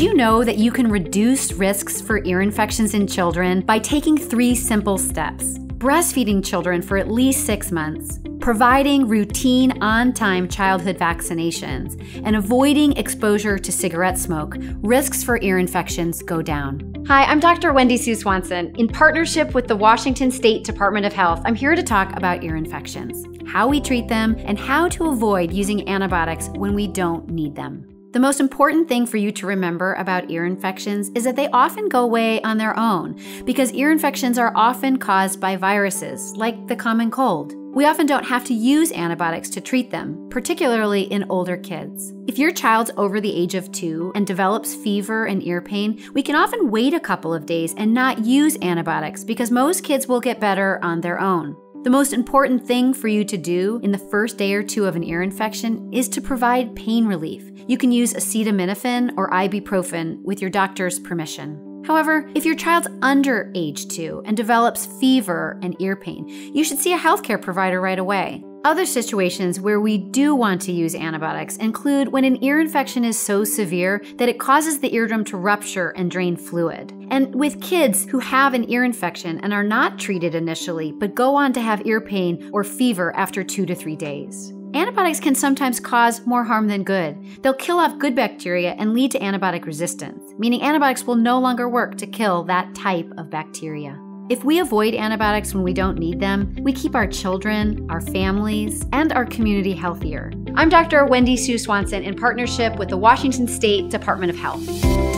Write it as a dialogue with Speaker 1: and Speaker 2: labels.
Speaker 1: you know that you can reduce risks for ear infections in children by taking three simple steps? Breastfeeding children for at least six months, providing routine on time childhood vaccinations, and avoiding exposure to cigarette smoke, risks for ear infections go down. Hi, I'm Dr. Wendy Sue Swanson. In partnership with the Washington State Department of Health, I'm here to talk about ear infections, how we treat them, and how to avoid using antibiotics when we don't need them. The most important thing for you to remember about ear infections is that they often go away on their own because ear infections are often caused by viruses, like the common cold. We often don't have to use antibiotics to treat them, particularly in older kids. If your child's over the age of two and develops fever and ear pain, we can often wait a couple of days and not use antibiotics because most kids will get better on their own. The most important thing for you to do in the first day or two of an ear infection is to provide pain relief. You can use acetaminophen or ibuprofen with your doctor's permission. However, if your child's under age 2 and develops fever and ear pain, you should see a healthcare provider right away. Other situations where we do want to use antibiotics include when an ear infection is so severe that it causes the eardrum to rupture and drain fluid. And with kids who have an ear infection and are not treated initially but go on to have ear pain or fever after two to three days. Antibiotics can sometimes cause more harm than good. They'll kill off good bacteria and lead to antibiotic resistance, meaning antibiotics will no longer work to kill that type of bacteria. If we avoid antibiotics when we don't need them, we keep our children, our families, and our community healthier. I'm Dr. Wendy Sue Swanson in partnership with the Washington State Department of Health.